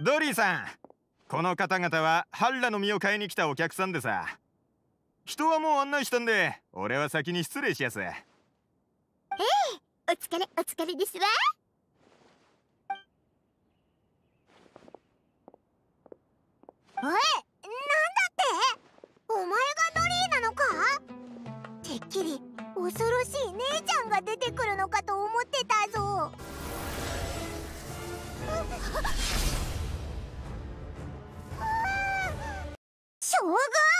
ドリーさんこの方々はハッラの実を買いに来たお客さんでさ。人はもう案内したんで俺は先に失礼しやす。ええお疲れお疲れですわ。おいなんだって？お前がドリーなのか？てっきり恐ろしい姉ちゃん将軍